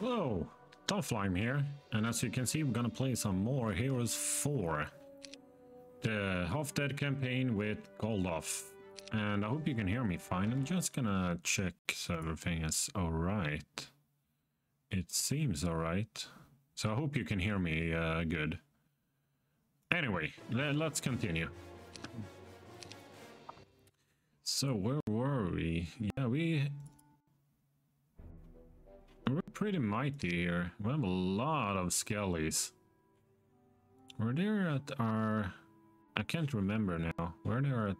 Hello, Doffelheim here, and as you can see we're gonna play some more Heroes 4. The half-dead campaign with Gauldoth. And I hope you can hear me fine. I'm just gonna check so everything is alright. It seems alright. So I hope you can hear me uh, good. Anyway, let's continue. So where were we? Yeah, we we're pretty mighty here. We have a lot of skellies. Were they at our... I can't remember now. Were they at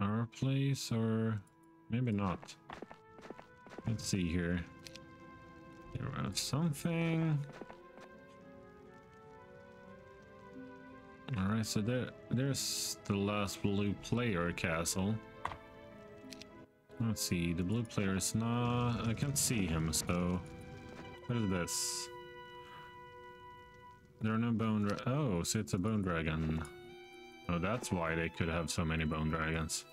our place or... Maybe not. Let's see here. There was something. Alright, so there, there's the last blue player castle. Let's see, the blue player is not... I can't see him, so... What is this? There are no bone... Oh, so it's a bone dragon. Oh, that's why they could have so many bone dragons.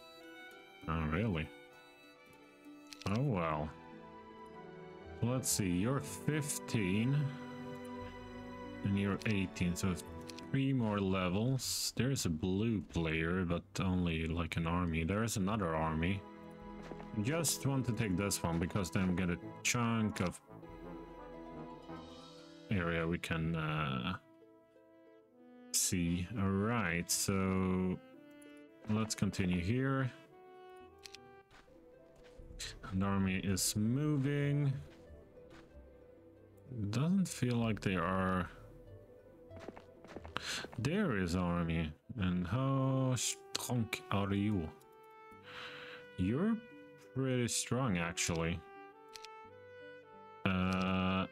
Oh, really? Oh, well. Let's see, you're 15. And you're 18, so three more levels. There's a blue player, but only like an army. There's another army. Just want to take this one because then we get a chunk of area we can uh, see. All right, so let's continue here. The army is moving. Doesn't feel like they are. There is army. And how strong are you? You're pretty strong, actually. Uh...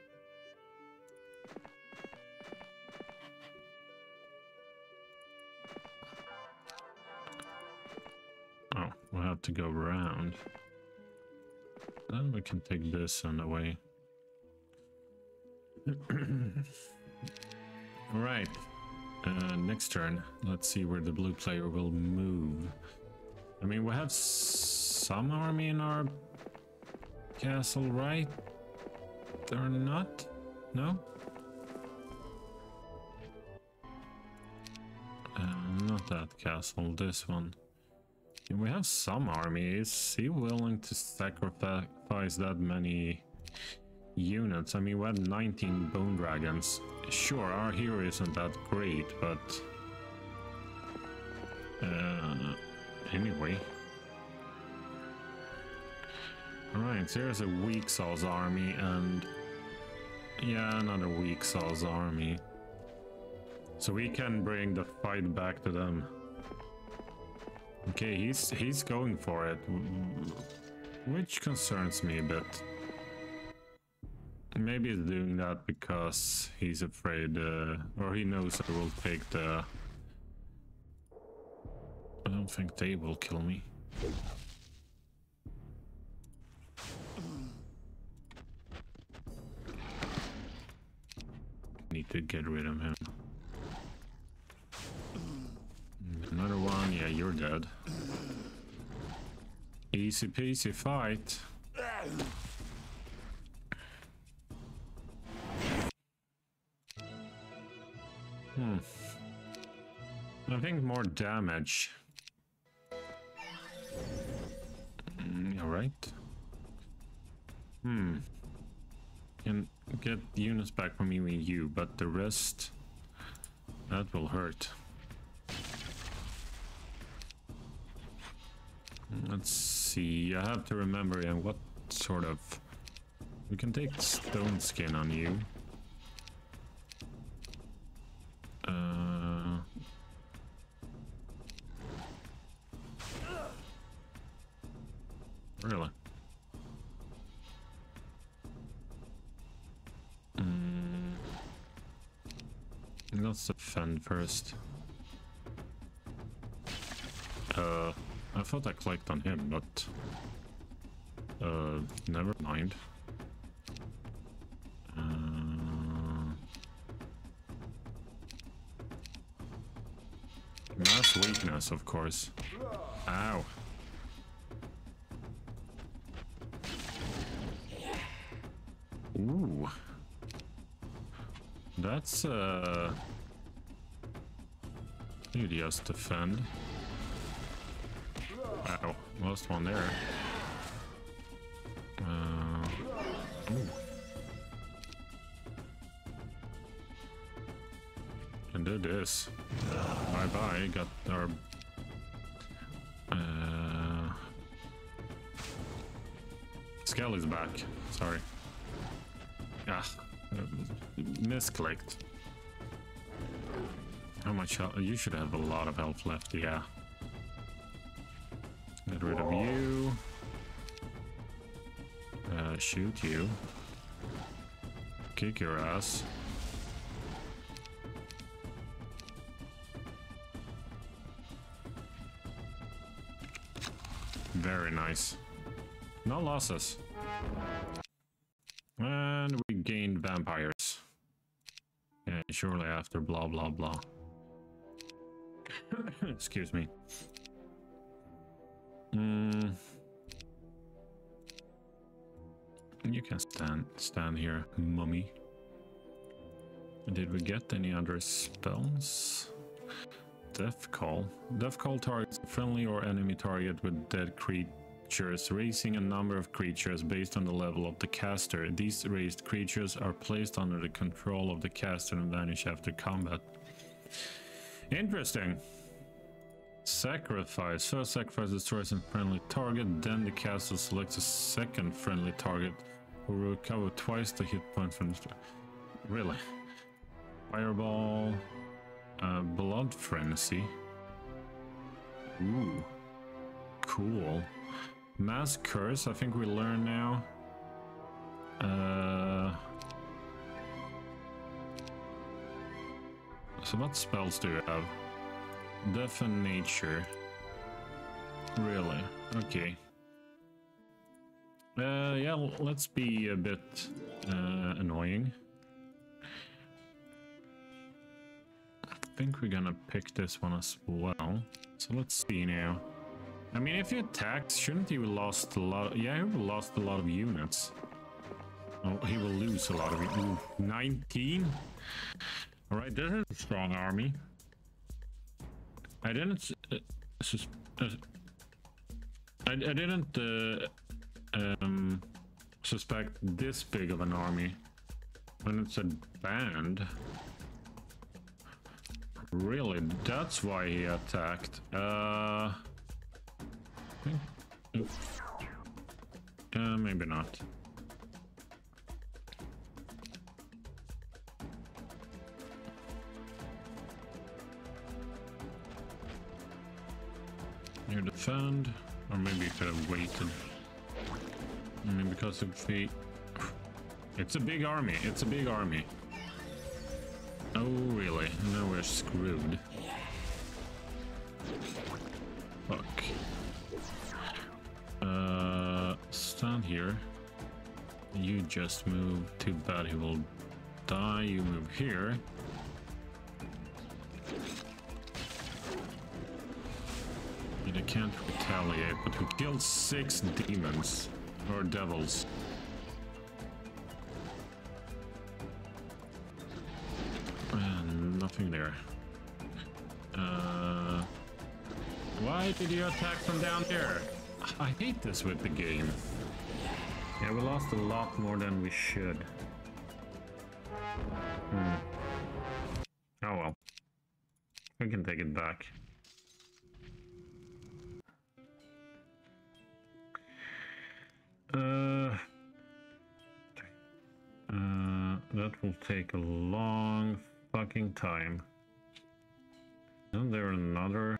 Oh, we'll have to go around. Then we can take this on the way. Alright. Uh, next turn. Let's see where the blue player will move. I mean, we have some army in our castle, right? Or not? No? Uh, not that castle, this one. we have some army. Is he willing to sacrifice that many units? I mean, we had 19 bone dragons. Sure, our hero isn't that great, but... Uh, anyway. Alright, so here's a weak sauce army and yeah, another weak sauce army. So we can bring the fight back to them. Okay, he's he's going for it. Which concerns me a bit. Maybe he's doing that because he's afraid, uh, or he knows I will take the... I don't think they will kill me. Need to get rid of him. Another one, yeah, you're dead. Easy peasy fight. Hmm. I think more damage. Mm, Alright. Hmm. Can get units back from me and you, but the rest... That will hurt. Let's see, I have to remember yeah, what sort of... We can take stone skin on you. Uh... Really? Let's defend first. Uh, I thought I clicked on him, but... Uh, never mind. Uh, mass weakness, of course. Ow. Ooh. That's, uh... Just defend. Ow, lost one there. Uh. Can do this. Bye bye, got our... Uh... Skelly's back, sorry. Ah, misclicked. How much health? You should have a lot of health left, yeah. Get rid of you. Uh, shoot you. Kick your ass. Very nice. No losses. And we gained vampires. Yeah, surely after blah blah blah. Excuse me. Mm. You can stand stand here, mummy. Did we get any other spells? Death Call. Death Call targets a friendly or enemy target with dead creatures, raising a number of creatures based on the level of the caster. These raised creatures are placed under the control of the caster and vanish after combat. Interesting. Sacrifice. First sacrifice destroys a friendly target, then the caster selects a second friendly target who will recover twice the hit points from the Really? Fireball. Uh, Blood Frenzy. Ooh. Cool. Mass Curse, I think we learn now. Uh... So what spells do you have? Death and Nature. Really? Okay. Uh, yeah, let's be a bit uh, annoying. I think we're gonna pick this one as well. So let's see now. I mean, if he attacks, shouldn't he have lost a lot? yeah, he will lost a lot of units. Oh, he will lose a lot of. Ooh, 19. All right, this is a strong army. I didn't. Uh, uh, I, I didn't uh, um, suspect this big of an army when it's a band. Really, that's why he attacked. Uh, uh maybe not. You defend, or maybe you could have waited. I mean, because if he... It's a big army, it's a big army. Oh, really? Now we're screwed. Fuck. Uh, stand here. You just move. Too bad he will die. You move here. Can't retaliate, but we killed six demons. Or devils. Nothing there. Uh, why did you attack from down there? I hate this with the game. Yeah, we lost a lot more than we should. Hmm. Oh well. We can take it back. That will take a long fucking time. Isn't there another?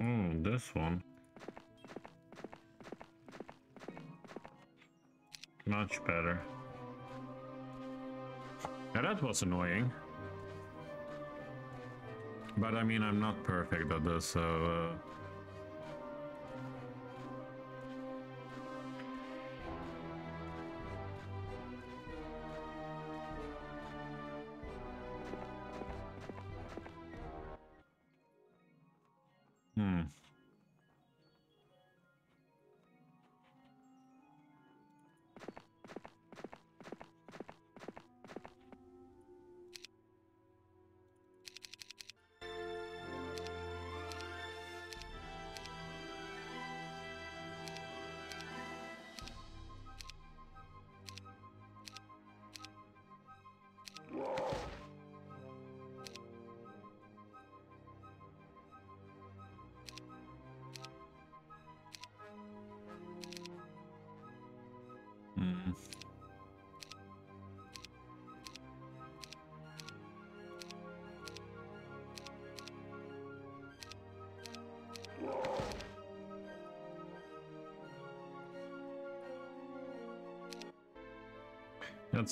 Oh, this one. Much better. That was annoying. But I mean, I'm not perfect at this, so... Uh,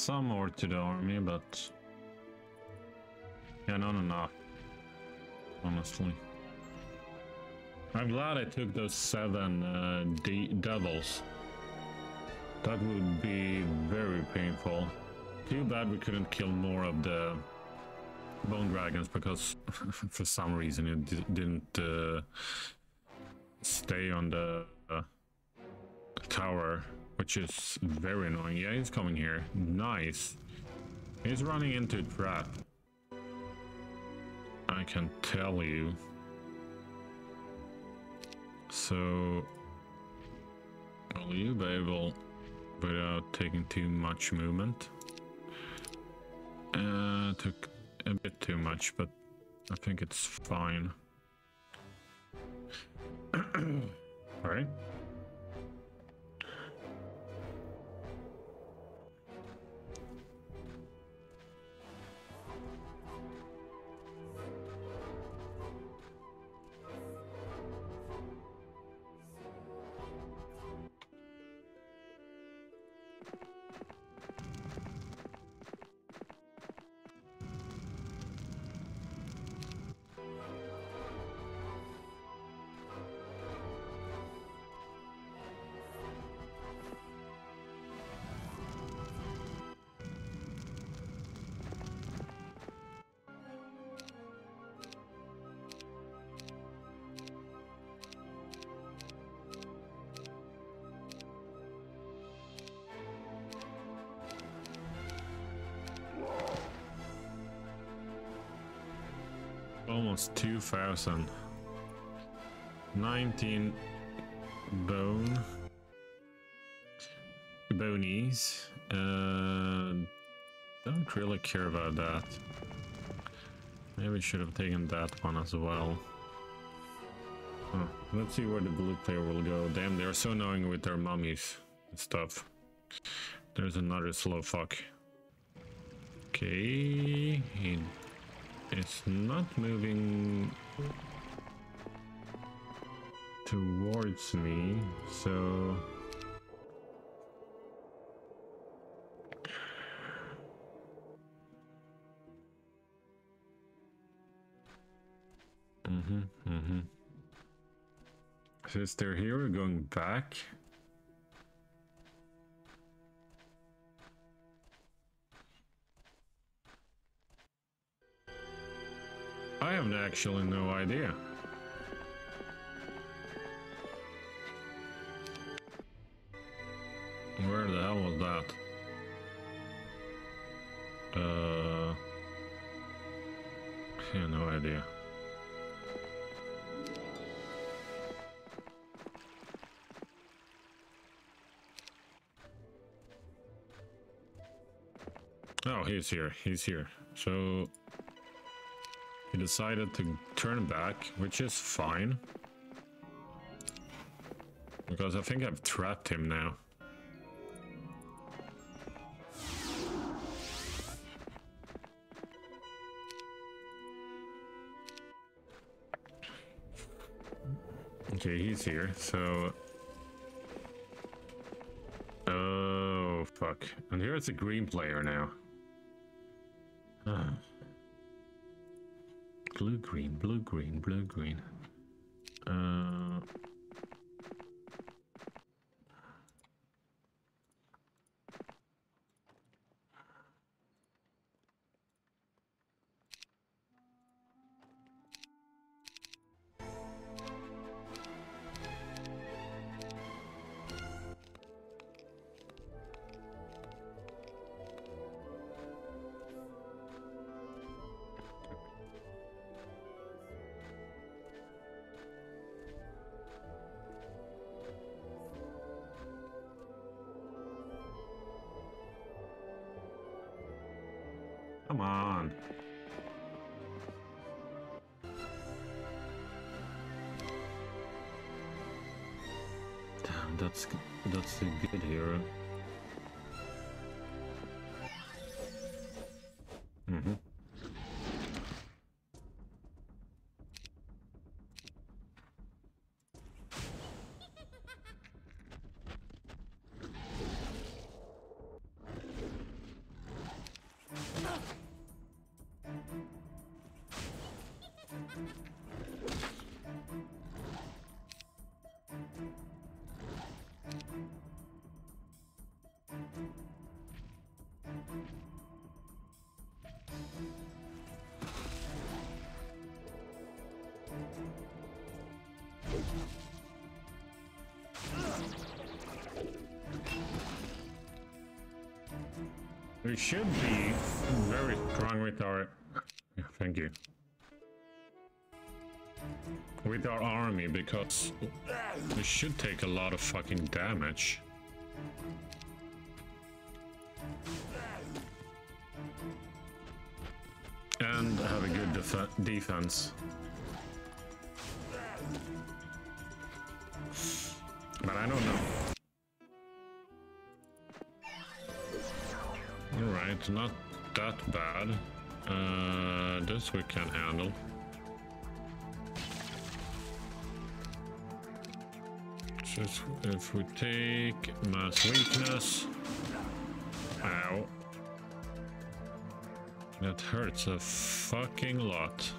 some more to the army, but yeah, not enough. Honestly. I'm glad I took those seven uh, D devils. That would be very painful. Too bad we couldn't kill more of the bone dragons because for some reason it didn't uh, stay on the uh, tower, which is very annoying. Yeah, he's coming here. Nice. He's running into a trap. I can tell you. So, will you be able, without taking too much movement? Uh, took a bit too much, but I think it's fine. Alright. Almost 2,000. 19 bone. Bonies. Uh, don't really care about that. Maybe should have taken that one as well. Huh. Let's see where the blue player will go. Damn, they're so annoying with their mummies and stuff. There's another slow fuck. Okay, it's not moving towards me, so... Mm-hmm, mm-hmm. So is there here we're going back? I have actually no idea. Where the hell was that? Uh, no idea. Oh, he's here. He's here. So decided to turn back, which is fine. Because I think I've trapped him now. Okay, he's here, so... Oh, fuck. And here's a green player now. Ah. Blue green, blue green, blue green. Uh, should be very strong with our... Thank you. With our army, because we should take a lot of fucking damage. And have a good def defense. But I don't know. Alright, not that bad. Uh, this we can handle. Just if we take mass weakness. Ow. That hurts a fucking lot.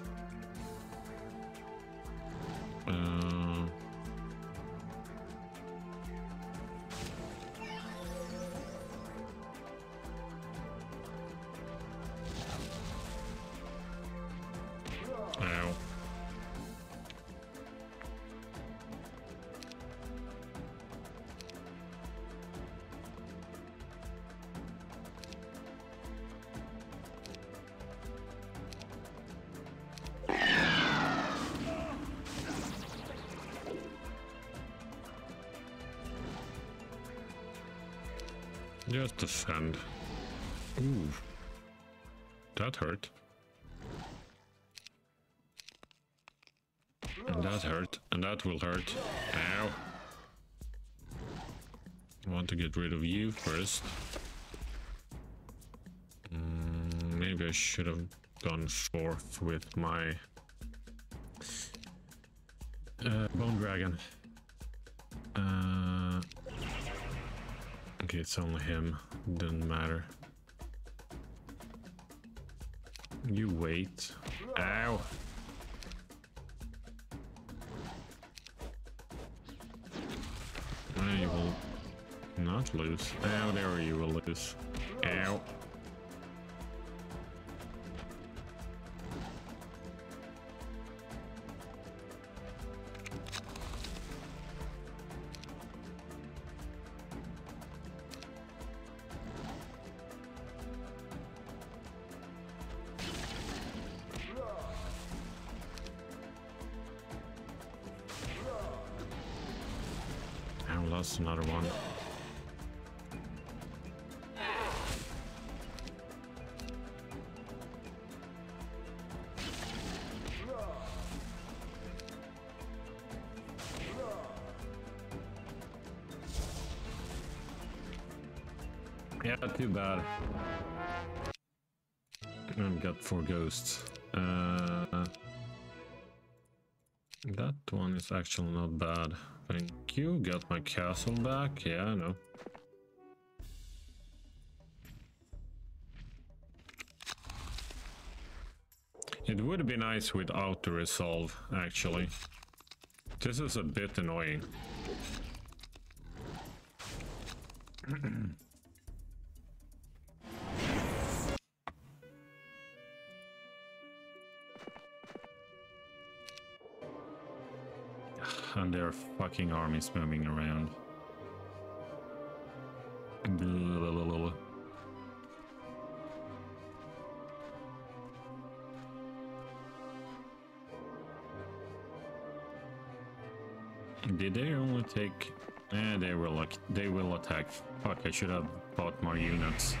Will hurt. Ow. I want to get rid of you first. Mm, maybe I should have gone forth with my uh, bone dragon. Uh, okay, it's only him. Doesn't matter. You wait. Ow. Not lose. Ow, there you will lose. Ow. Another one. Bad. I've got four ghosts. Uh, that one is actually not bad. Thank you. Got my castle back. Yeah, I know. It would be nice without the resolve, actually. This is a bit annoying. and their fucking armies moving around. Did they only take? Eh, they will. ac- They will attack. Fuck! I should have bought more units.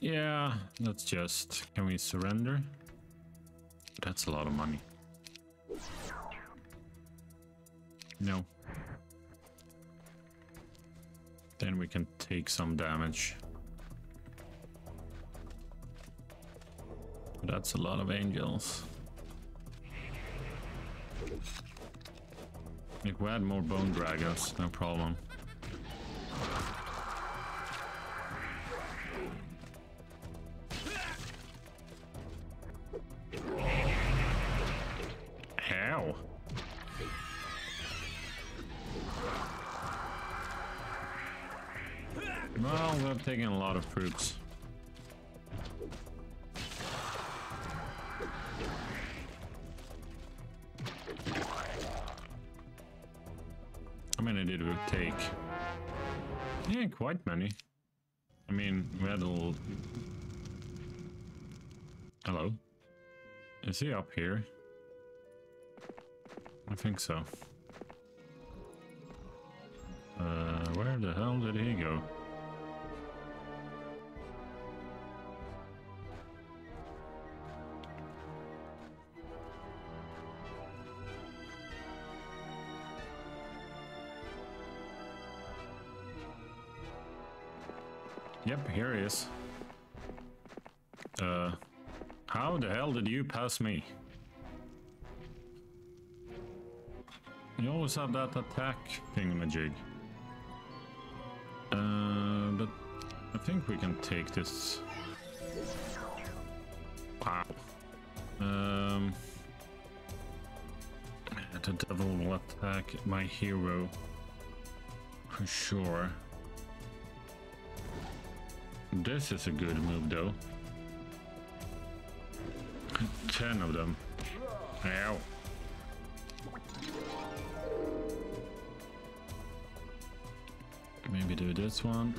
Yeah, that's just. Can we surrender? That's a lot of money. No. Then we can take some damage. That's a lot of angels. If we had more bone dragons, no problem. Hello? Is he up here? I think so. Uh, where the hell did he go? Yep, here he is. Uh, how the hell did you pass me? You always have that attack thingamajig. Uh, but I think we can take this. Wow. Um, the devil will attack my hero for sure. This is a good move though. Ten of them. Ow. Maybe do this one.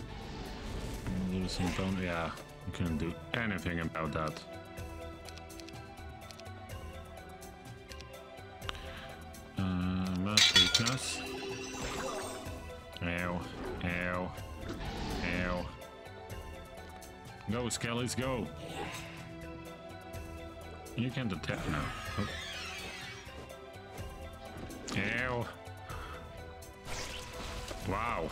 Lose some bone. Yeah, I couldn't do anything about that. Uh. Ow. Ow. Ow. Go, Skellies, go. You can detect now. Ew. Wow.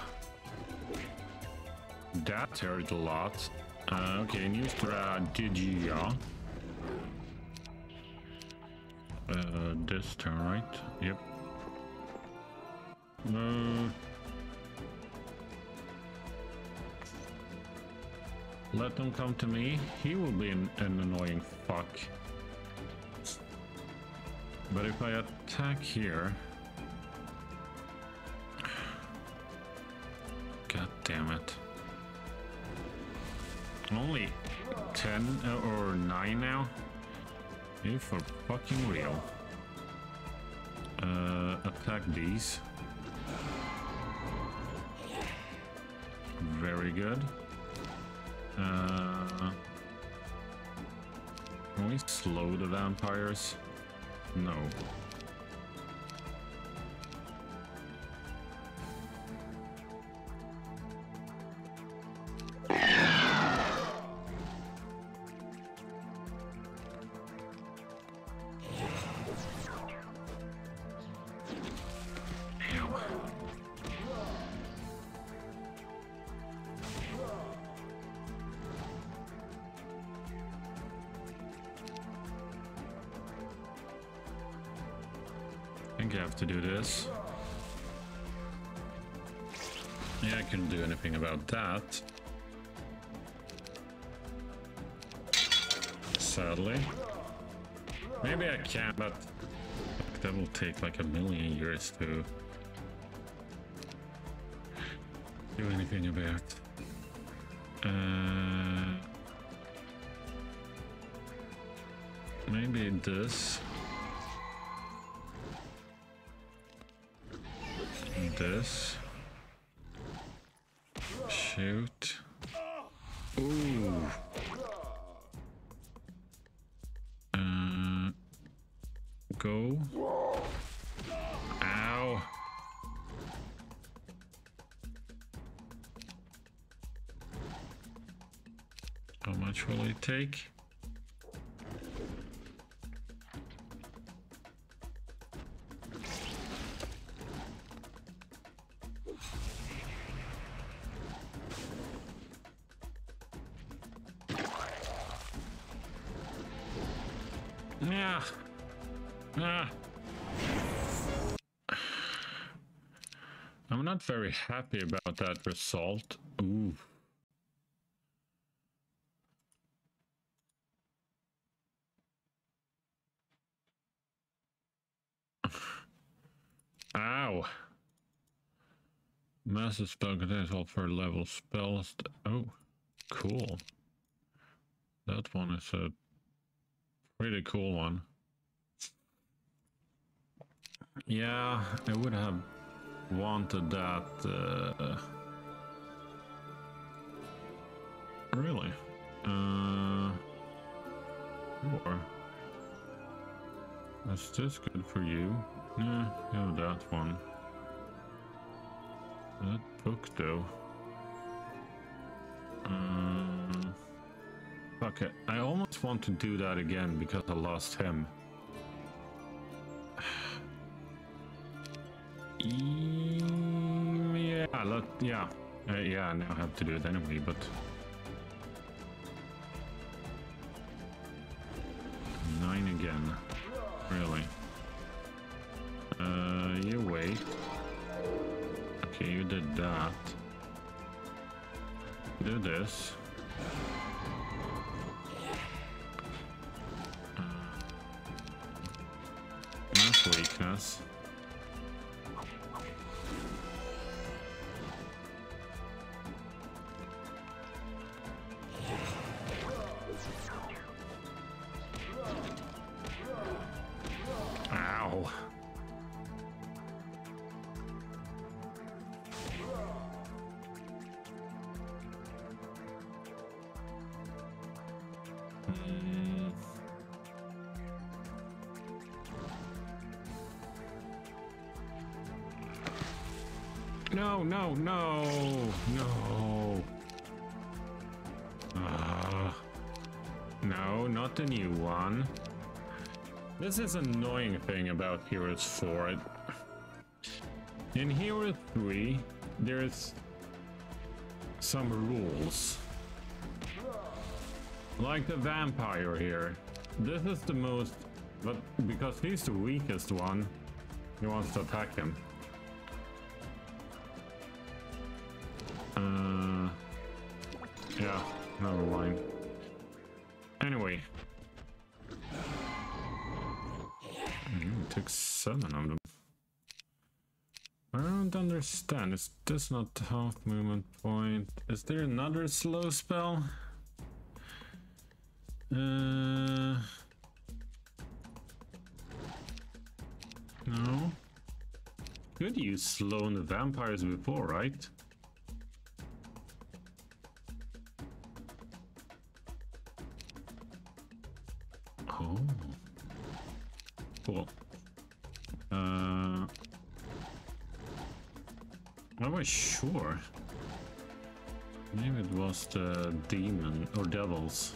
That hurt a lot. Uh, okay, new strategy. Uh, this turn, right? Yep. Uh, Let them come to me. He will be an, an annoying fuck. But if I attack here... God damn it. Only 10 uh, or 9 now? Are you for fucking real? Uh, attack these. Very good. Uh, can we slow the vampires? No. Take like a million years to do anything about. Uh, maybe this. this. Shoot. Take? Yeah. Ah. I'm not very happy about that result. Ooh. Ow. Massive spell contains all for level spells. Oh, cool. That one is a Pretty cool one. Yeah, I would have wanted that. Uh, Really? Uh, sure. Is this good for you? Yeah, yeah, that one. That book, though. Um, it. I almost want to do that again because I lost him. yeah, let, yeah. Uh, yeah, now I have to do it anyway, but... Do This is annoying thing about Heroes 4. In Hero 3, there's some rules. Like the vampire here. This is the most... But because he's the weakest one, he wants to attack him. I don't understand. Is this not the half movement point? Is there another slow spell? Uh, no. Could use slow on the vampires before, right? Oh. Cool. Was sure. Maybe it was the demon or devils.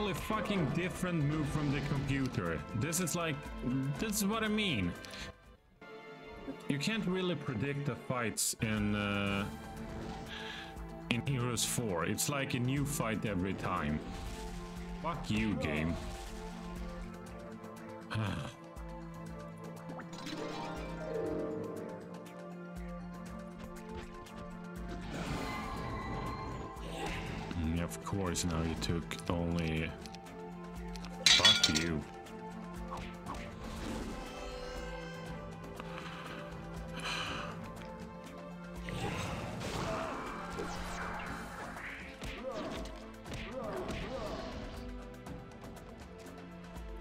Totally fucking different move from the computer. This is like, this is what I mean. You can't really predict the fights in uh, in Heroes 4. It's like a new fight every time. Fuck you, game. course now you took only... Fuck you.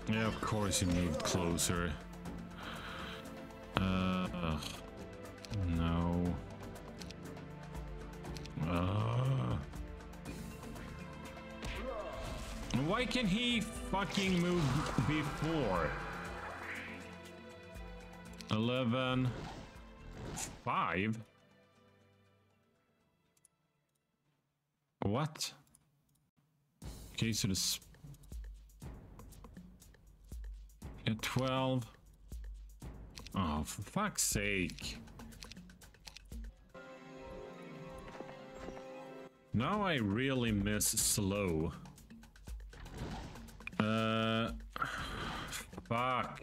Yeah, of course you moved closer. Can he fucking move before? 11 5 What? Okay, so this at 12 Oh, for fuck's sake. Now I really miss slow. Uh, fuck.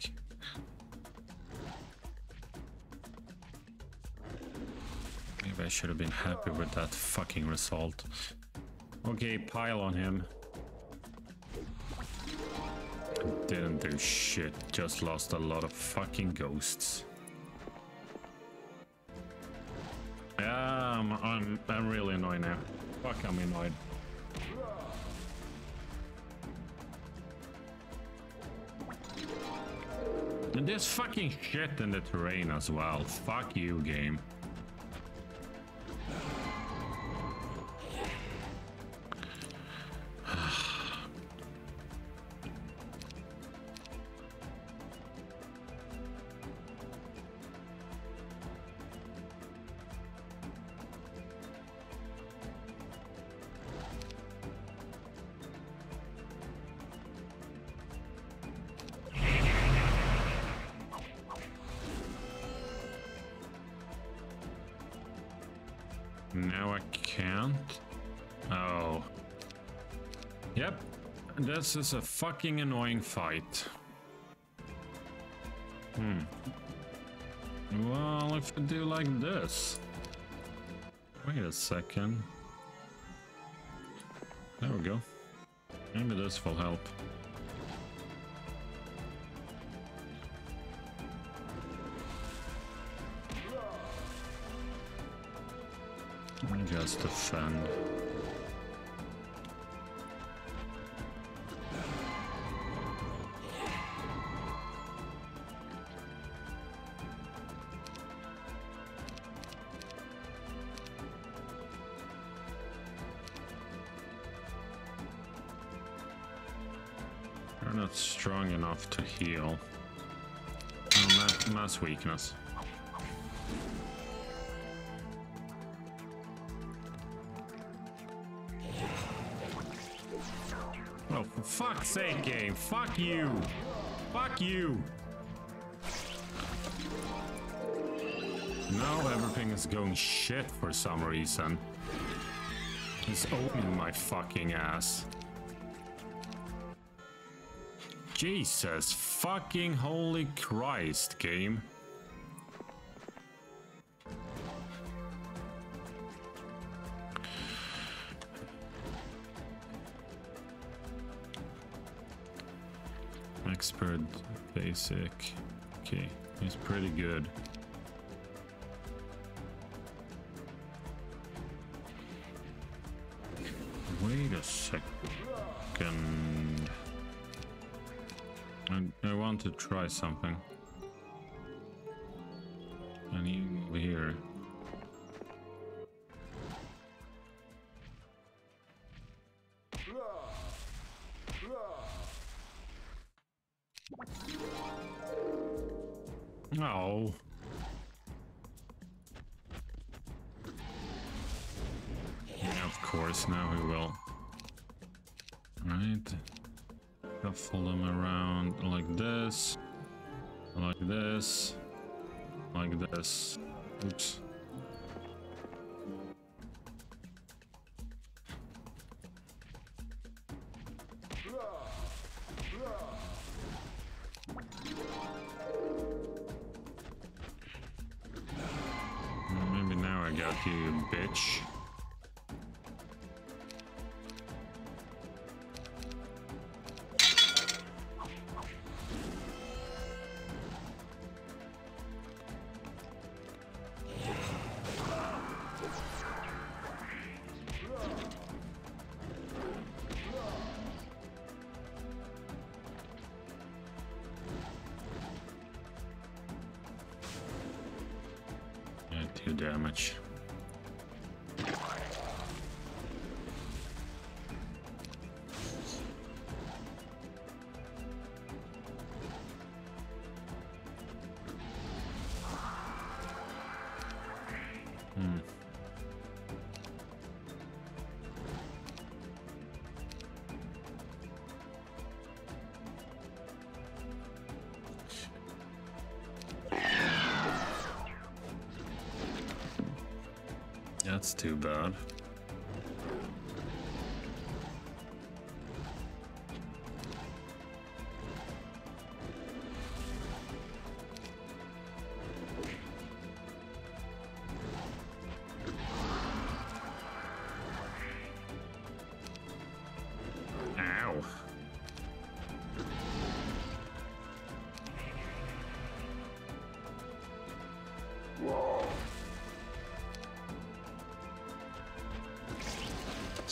Maybe I should have been happy with that fucking result. Okay, pile on him. Didn't do shit, just lost a lot of fucking ghosts. Yeah, I'm, I'm, I'm really annoyed now. Fuck, I'm annoyed. There's fucking shit in the terrain as well. Fuck you, game. Yep. This is a fucking annoying fight. Hmm. Well, if I do like this. Wait a second. There we go. Maybe this will help. Just defend. Weakness. Oh, for fuck's sake, game. Fuck you. Fuck you. Now everything is going shit for some reason. It's owning my fucking ass. Jesus fucking holy Christ, game. Expert basic. Okay, he's pretty good. Wait a second. To try something. I need over here. Oh. Yeah, of course, now we will. Right. Shuffle them around like this. Like this. Like this. Oops.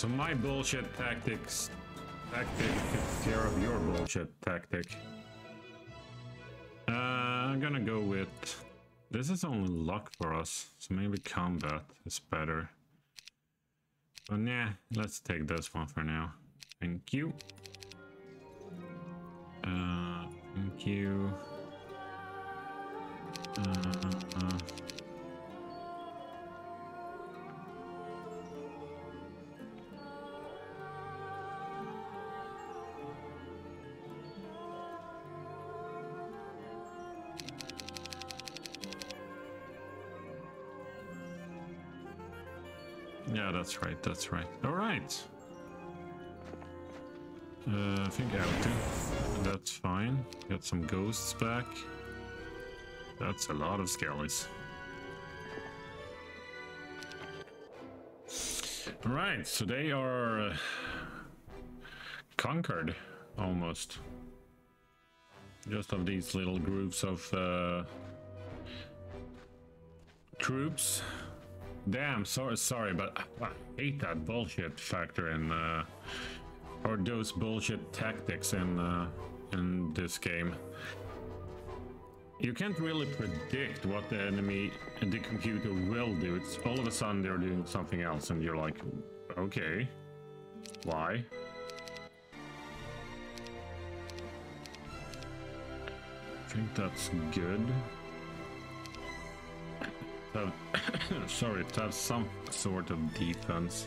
So my bullshit tactics tactic takes care of your bullshit tactic. Uh, I'm gonna go with this is only luck for us, so maybe combat is better. But yeah, let's take this one for now. Thank you. Uh, thank you. Uh, that's right, that's right. All right. Uh, I think out That's fine. Got some ghosts back. That's a lot of skellies. Right, so they are uh, conquered almost. Just of these little groups of uh, troops. Damn, sorry, sorry, but I hate that bullshit factor in, uh, or those bullshit tactics in uh, in this game. You can't really predict what the enemy and the computer will do. It's all of a sudden they're doing something else, and you're like, okay, why? I think that's good. Have, sorry, to have some sort of defense.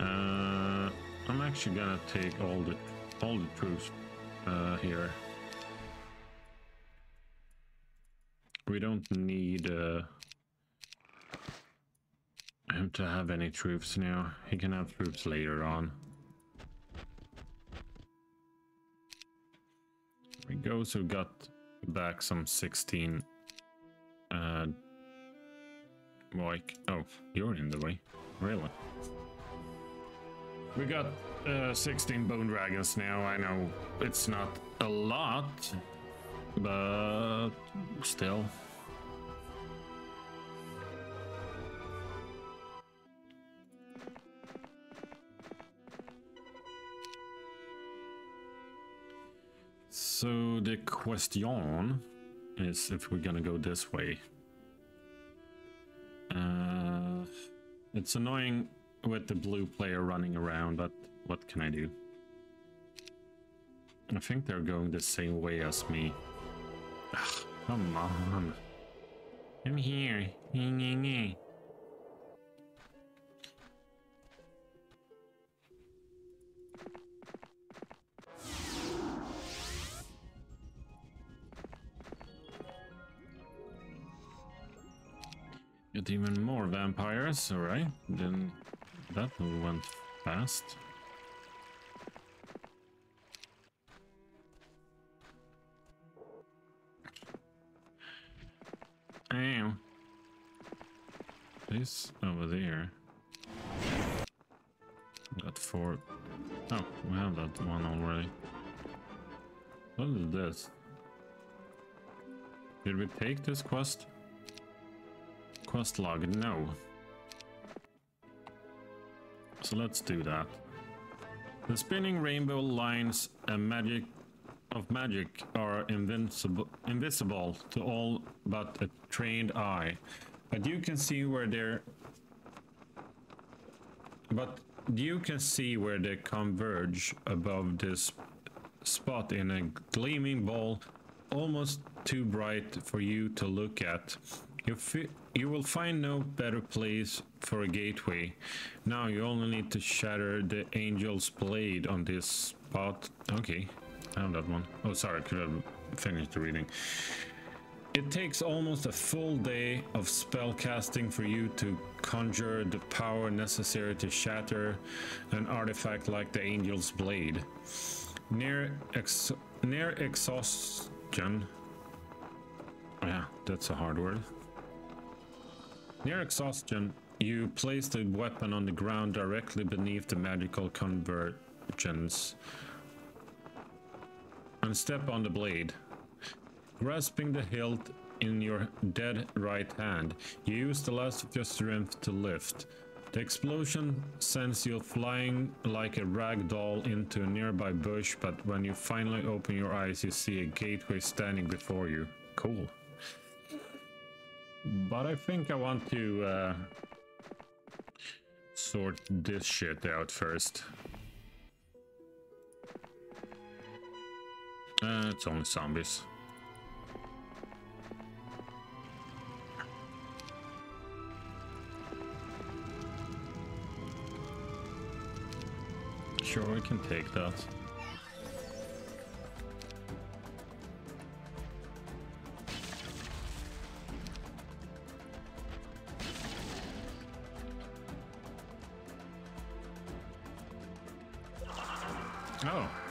Uh, I'm actually gonna take all the all the troops uh, here. We don't need uh, him to have any troops now. He can have troops later on. There we go. So got back some 16. Uh, like, oh, you're in the way. Really? We got uh, 16 bone dragons now. I know it's not a lot, but still. So the question is if we're gonna go this way. Uh, it's annoying with the blue player running around, but what can I do? I think they're going the same way as me. Ugh, come on. I'm here. Get even more vampires, alright. Then that went fast. Ow. This over there. Got four. Oh, we have that one already. What is this? Did we take this quest? Quest log, no. So let's do that. The spinning rainbow lines magic of magic are invincible, invisible to all but a trained eye. But you can see where they're... But you can see where they converge above this spot in a gleaming ball, almost too bright for you to look at. You, you will find no better place for a gateway. Now you only need to shatter the angel's blade on this spot. Okay, I have that one. Oh, sorry, I could have finished the reading. It takes almost a full day of spell casting for you to conjure the power necessary to shatter an artifact like the Angel's Blade. Near, ex near exhaustion. Yeah, that's a hard word. Near exhaustion, you place the weapon on the ground directly beneath the magical convergence and step on the blade. Grasping the hilt in your dead right hand, you use the last of your strength to lift. The explosion sends you flying like a rag doll into a nearby bush, but when you finally open your eyes, you see a gateway standing before you. Cool. But I think I want to uh, sort this shit out first. Uh, it's only zombies. Sure, we can take that. Oh.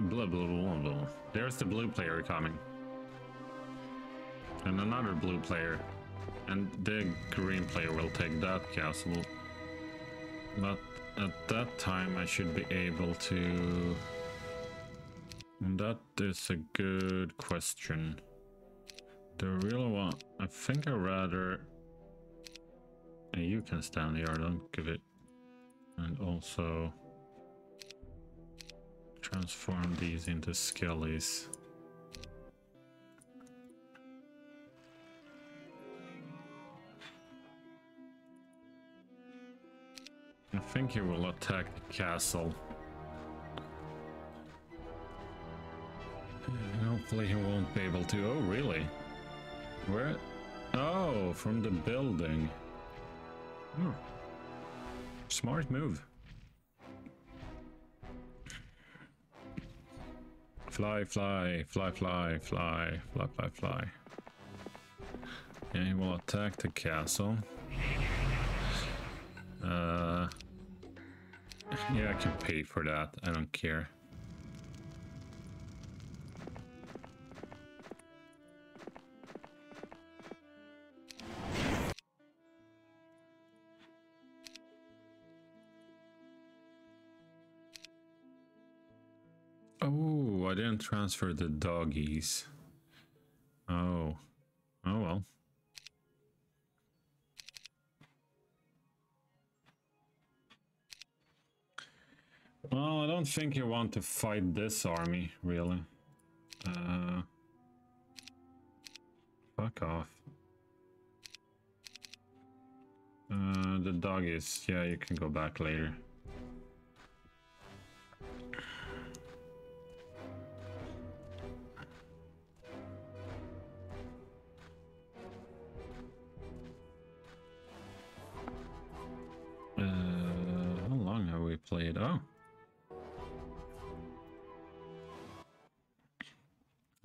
Blah, blah, blah, blah. There's the blue player coming. And another blue player. And the green player will take that castle. But at that time I should be able to... And that is a good question. The real one... I think I'd rather... Yeah, you can stand here, don't give it. And also... Transform these into skellies. I think he will attack the castle. Hopefully he won't be able to. Oh, really? Where? Oh, from the building. Hmm. Smart move. Fly, fly, fly, fly, fly, fly, fly, fly. And he will attack the castle. Uh, yeah, I can pay for that. I don't care. Transfer the doggies. Oh. Oh well. Well, I don't think you want to fight this army, really. Uh, fuck off. Uh, the doggies, yeah, you can go back later.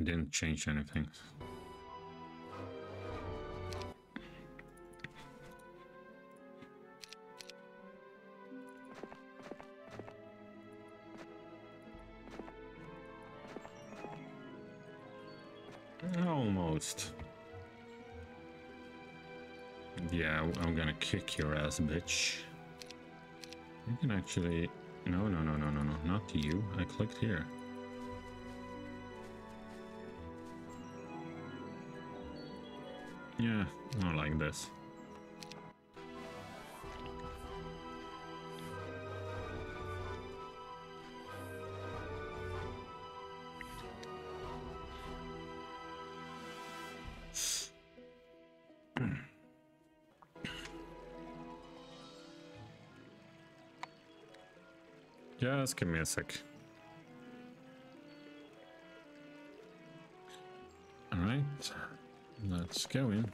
Didn't change anything. Almost. Yeah, I'm gonna kick your ass, bitch. You can actually... No, no, no, no, no, no, not to you. I clicked here. Yeah, not like this. Just give me a sec. All right, let's go in.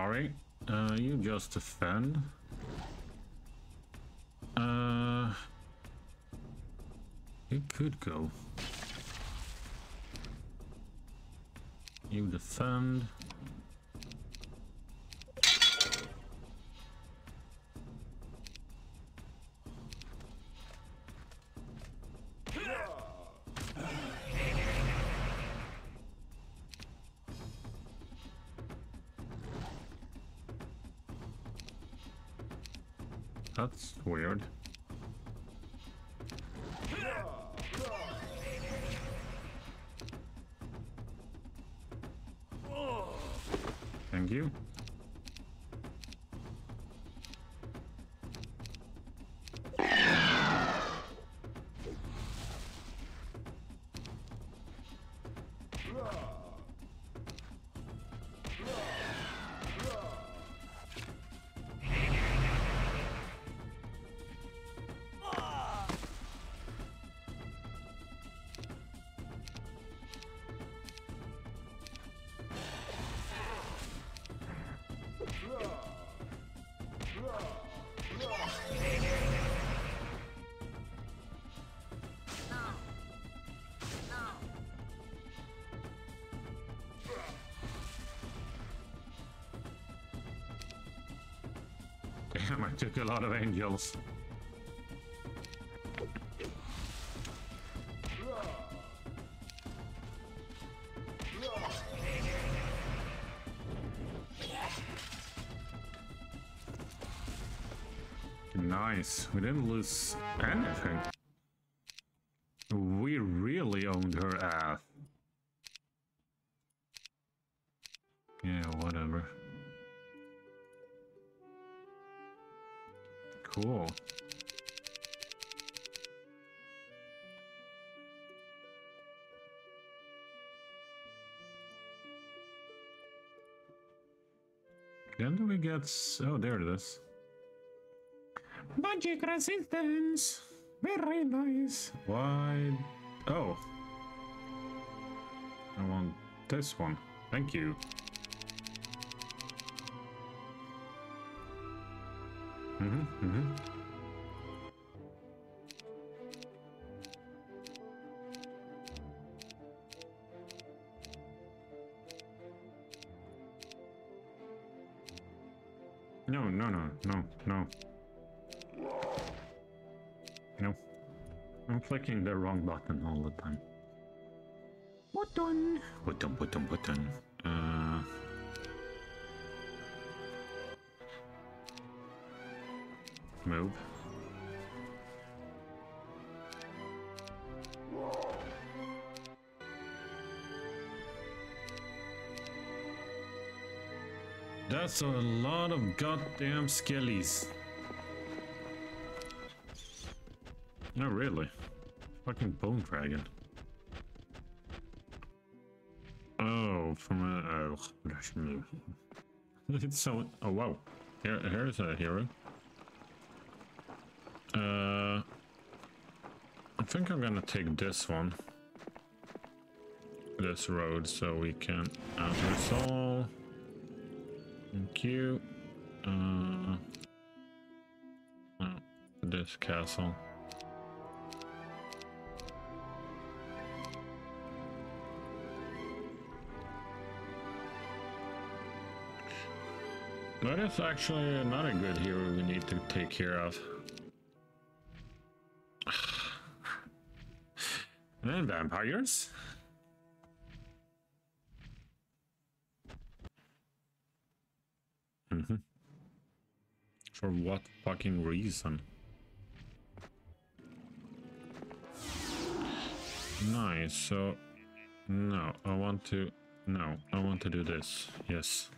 Sorry, uh, you just defend. Uh, you could go. You defend. lot of angels. Nice. We didn't lose anything. Then do we get... Oh, there it is. Magic resistance! Very nice. Why? Oh. I want this one. Thank you. Mm-hmm, mm-hmm. No, no, no, no, no. No. I'm clicking the wrong button all the time. Button! Button, button, button. Uh... Move. That's a lot of goddamn skellies. No, really. Fucking bone dragon. Oh, from a oh, it's so. Oh wow, here here's a hero. Uh, I think I'm gonna take this one, this road, so we can all. Thank you. Uh, oh, this castle. That is actually not a good hero we need to take care of. and then vampires? For what fucking reason? Nice, so... No, I want to... No, I want to do this. Yes.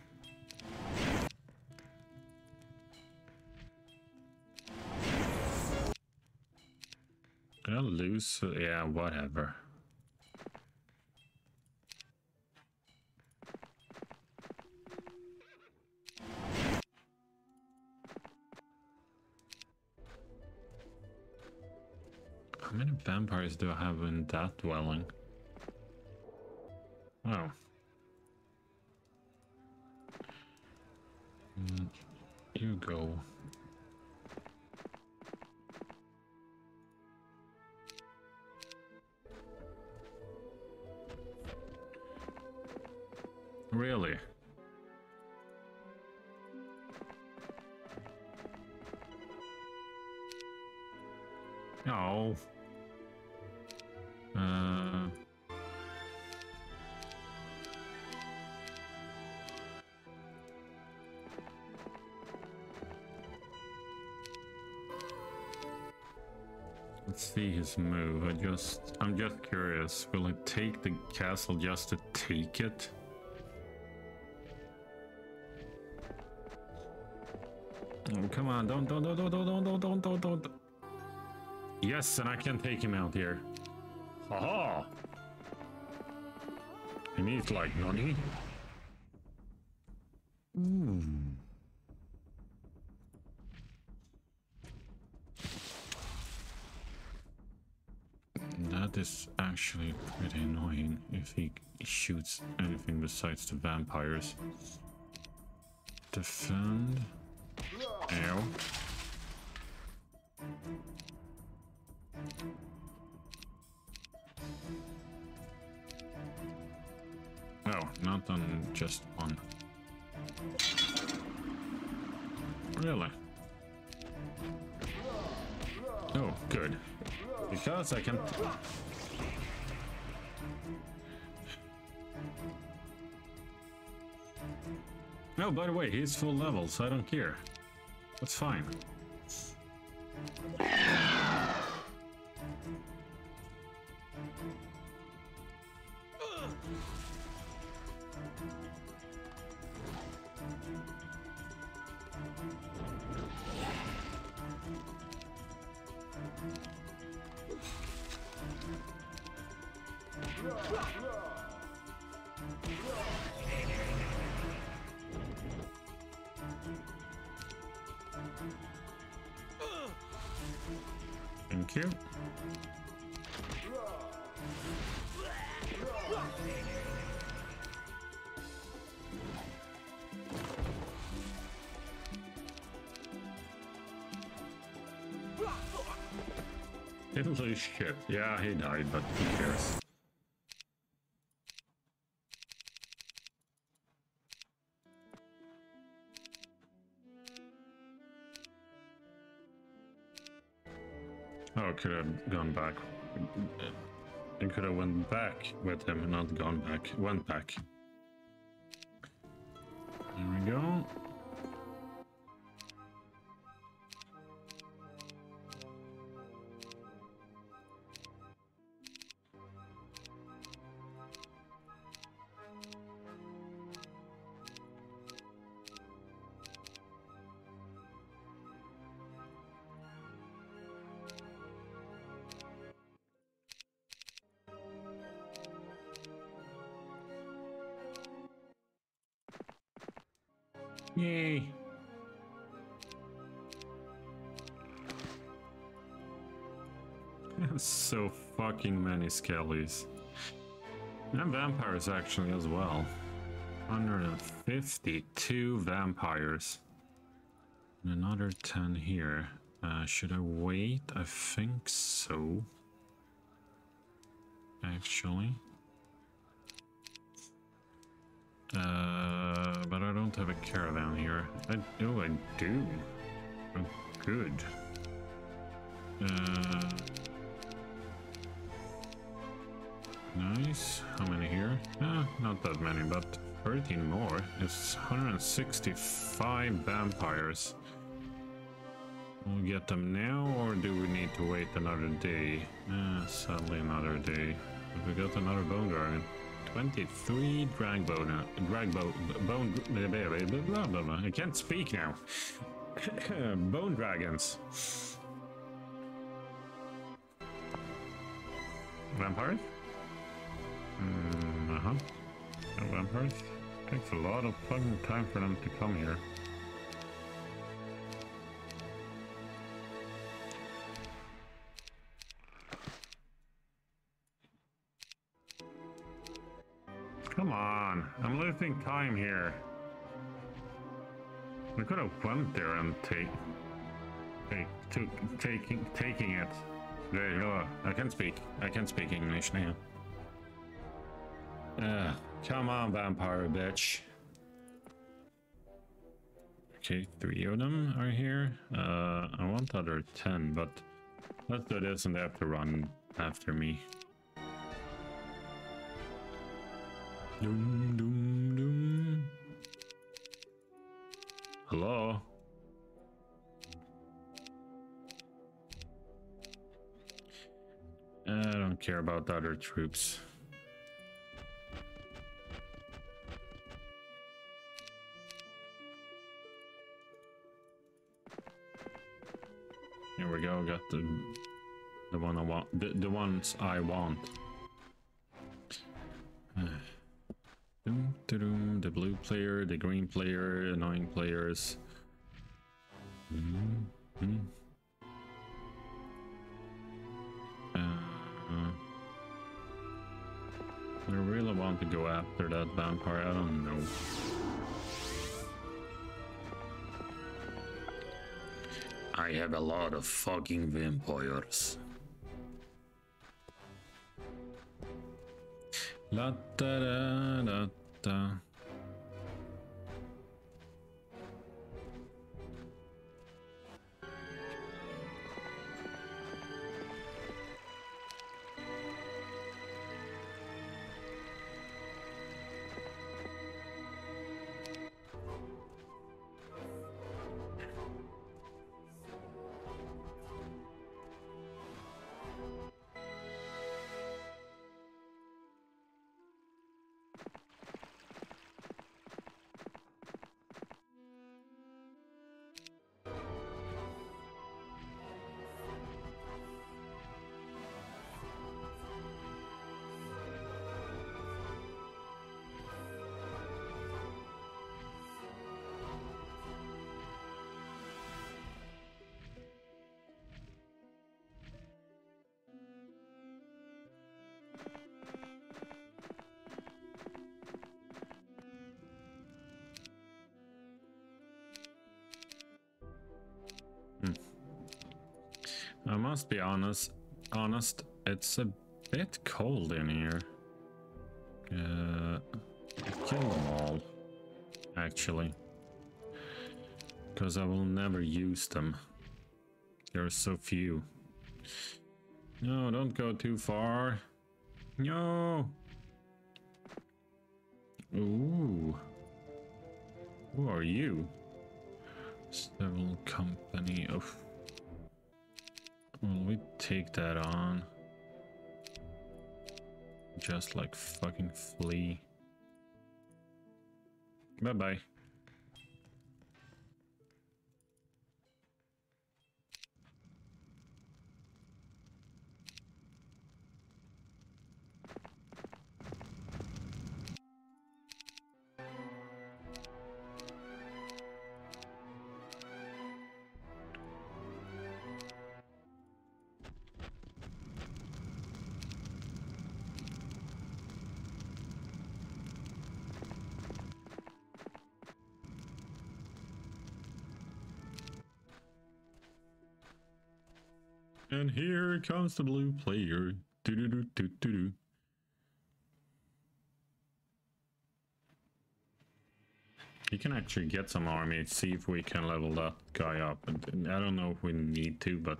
Gonna lose? Yeah, whatever. Vampires do I have in that dwelling? Oh. Mm, you go. Move. I just, I'm just curious. Will he take the castle just to take it? Oh, come on. Don't, don't, don't, don't, don't, don't, don't, don't, don't. Yes, and I can take him out here. Haha! And he's like, Nani? If he shoots anything besides the vampires. Defend. Ow. Oh, not on just one. Really? Oh, good. Because I can... Oh, by the way, he's full level, so I don't care. That's fine. Thank you. Little shit. Yeah, he died, but who cares? Could have gone back. It could have went back with him, not gone back. Went back. Skellies. And vampires actually as well. 152 vampires. And another 10 here. Uh, should I wait? I think so. Actually. Uh, but I don't have a caravan here. I, oh, I do. Oh, good. Uh, nice. How many here? Uh, not that many, but 13 more. It's 165 vampires. We'll get them now, or do we need to wait another day? Uh, sadly another day. But we got another bone dragon. 23 drag bone, drag bone, bone, blah, blah, blah, blah. I can't speak now. bone dragons. Vampires? Uh-huh. No vampires? Takes a lot of fucking time for them to come here. Come on, I'm losing time here. We could have went there and take, take, took, taking, taking it. There you go. I can speak. I can speak English now. Uh, come on, vampire bitch. Okay, three of them are here. Uh, I want the other ten, but let's do this and they have to run after me. Doom, doom, doom. Hello? I don't care about the other troops. Here we go, got the the one I want the, the ones I want. The blue player, the green player, annoying players. Mm -hmm. uh, I really want to go after that vampire, I don't know. I have a lot of fucking vampires. La da da da da. Must be honest, honest, it's a bit cold in here. Uh, kill them all, actually. Because I will never use them. There are so few. No, don't go too far. No! Ooh. Who are you? Civil company of... We take that on? Just like fucking flee. Bye-bye. Comes the blue player. Do do do do do do. You can actually get some army, see if we can level that guy up. And I don't know if we need to, but...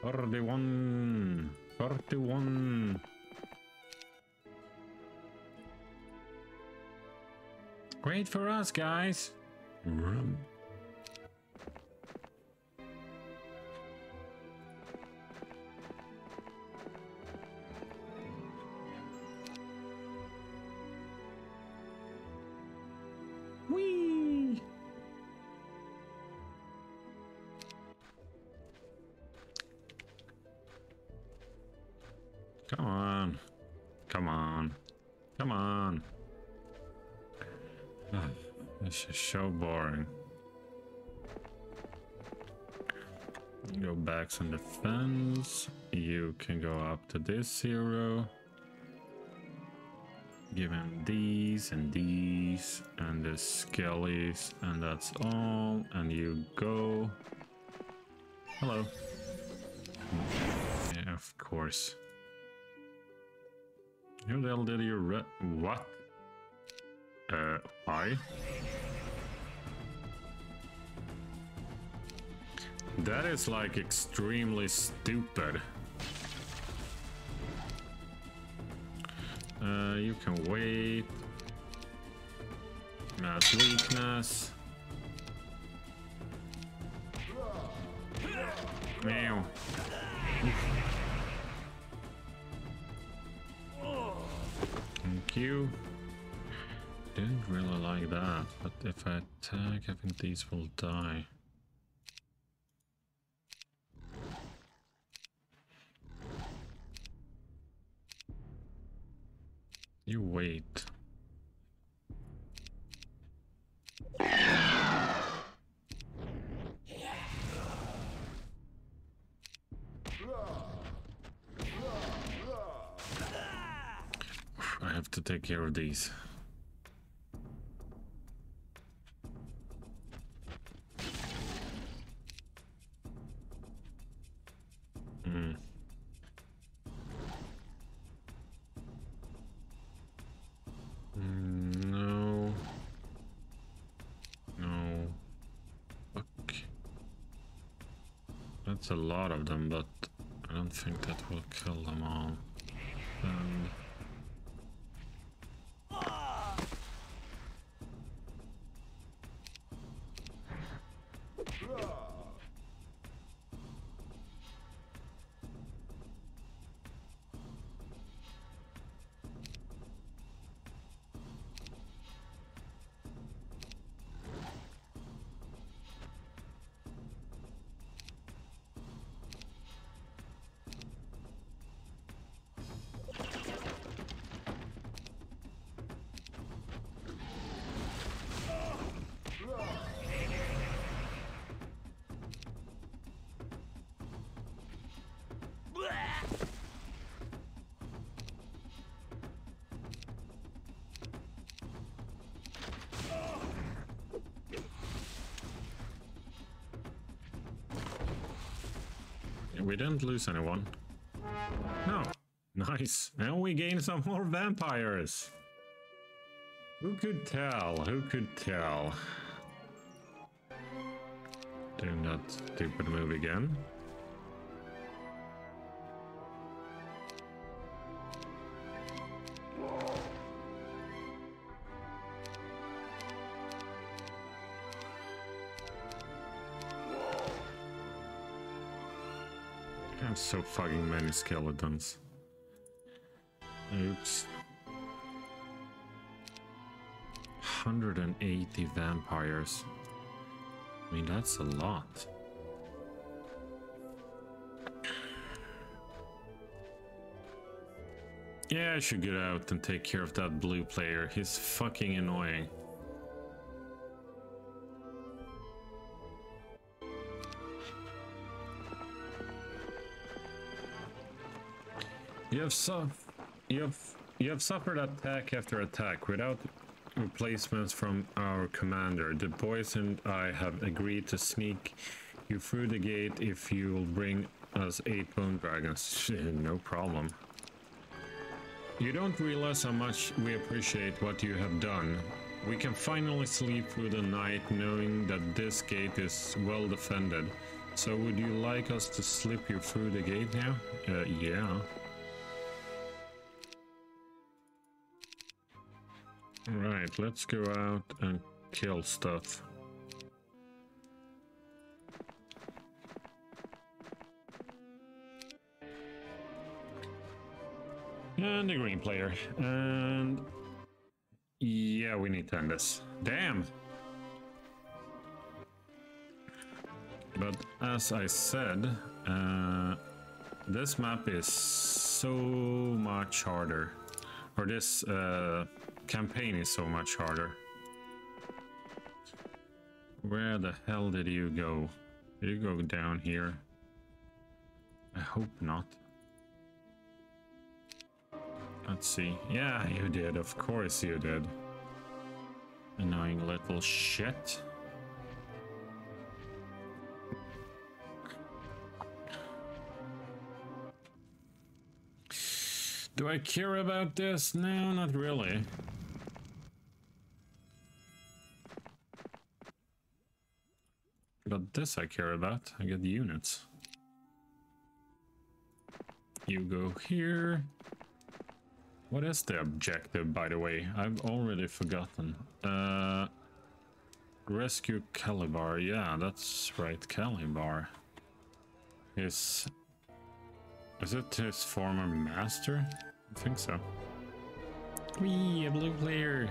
Forty-one, forty-one. Great for us, guys. Run. On the fence. You can go up to this hero. Give him these and these and the skellies and that's all. And you go. Hello. Yeah, of course. Who the hell did you re- What? Uh, why? That is like extremely stupid. Uh, you can wait. Not weakness. Meow. Thank you. Didn't really like that, but if I attack, I think these will die. You wait. A lot of them, but I don't think that will kill them all. And didn't lose anyone. No. Nice. And we gained some more vampires. Who could tell? Who could tell? Doing that stupid move again. So fucking many skeletons. Oops. 180 vampires. I mean, that's a lot. Yeah, I should get out and take care of that blue player. He's fucking annoying. You have you have you have suffered attack after attack without replacements from our commander. The boys and I have agreed to sneak you through the gate if you will bring us eight bone dragons. no problem. You don't realize how much we appreciate what you have done. We can finally sleep through the night knowing that this gate is well defended. So would you like us to slip you through the gate now? Uh, yeah. Right, let's go out and kill stuff. And the green player. And yeah, we need to end this. Damn! But as I said, uh, this map is so much harder. Or this uh, campaign is so much harder. Where the hell did you go? Did you go down here? I hope not. Let's see. Yeah, you did. Of course you did. Annoying little shit. Do I care about this? No, not really. But this I care about. I get the units. You go here. What is the objective, by the way? I've already forgotten. Uh, rescue Calibar. Yeah, that's right, Calibar. Is... Is it his former master? I think so. Wee, a blue player!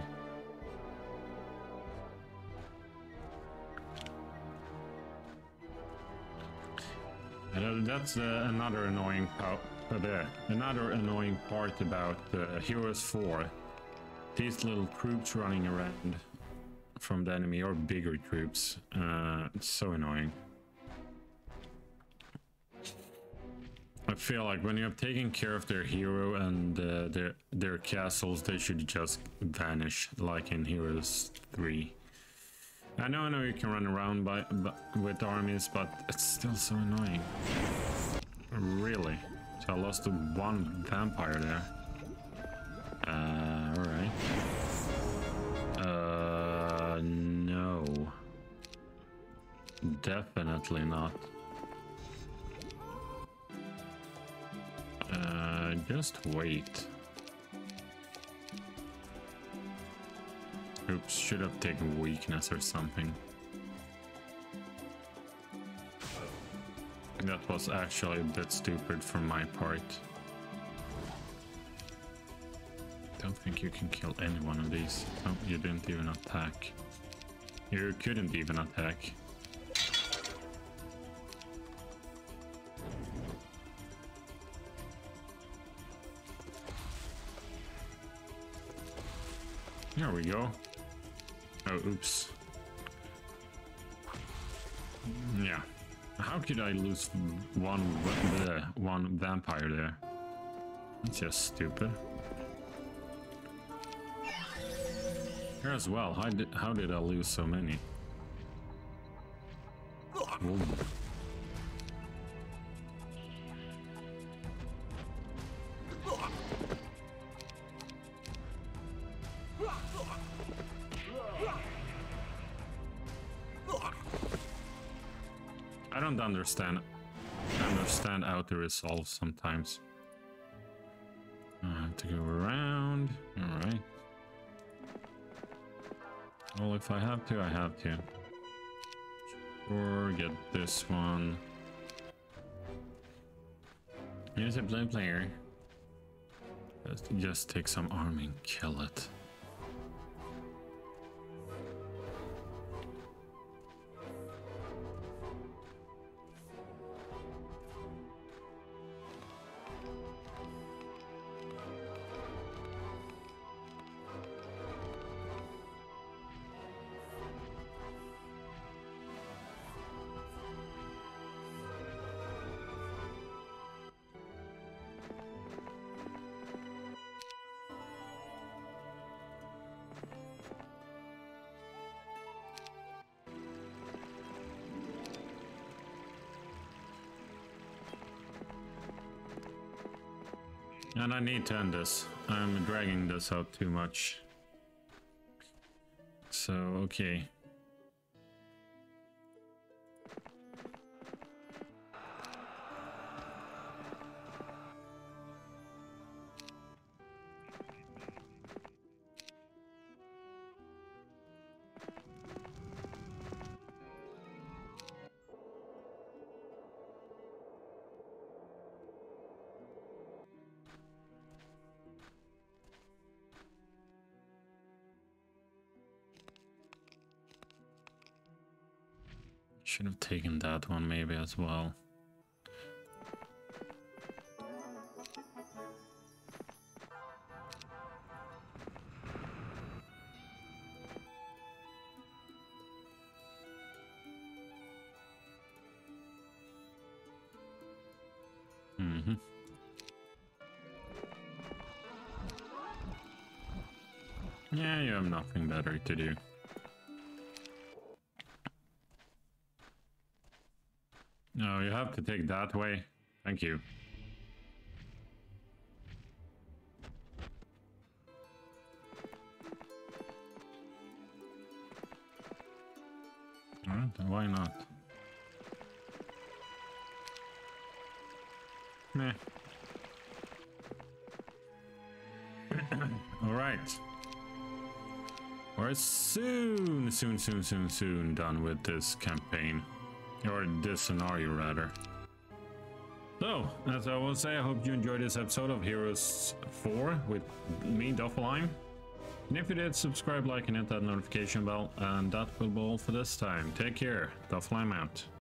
And that's uh, another annoying part. Uh, another annoying part about uh, Heroes 4. These little troops running around from the enemy or bigger troops. Uh, it's so annoying. I feel like when you have taken care of their hero and uh, their their castles, they should just vanish, like in Heroes 3. I know, I know you can run around by, by with armies, but it's still so annoying. Really? So I lost one vampire there. Uh, alright. Uh, no. Definitely not. Just wait. Oops, should have taken weakness or something. That was actually a bit stupid from my part. Don't think you can kill any one of these. Oh, you didn't even attack. You couldn't even attack. There we go. Oh, oops. Yeah. How could I lose one one vampire there? That's just stupid. Here as well. How did how did I lose so many? Understand understand how to resolve sometimes. I have to go around. Alright. Well, if I have to, I have to. Or get this one. Here's a blue player. Just, just take some arm and kill it. And I need to end this. I'm dragging this out too much. So, okay. Maybe as well. Mm-hmm. Yeah, you have nothing better to do. Have to take that way. Thank you. Alright, why not? Meh. Alright. We're soon, soon, soon, soon, soon done with this campaign. Or this scenario, rather. So, as I will say, I hope you enjoyed this episode of Heroes 4 with me, Doffelheim. And if you did, subscribe, like, and hit that notification bell. And that will be all for this time. Take care. Doffelheim out.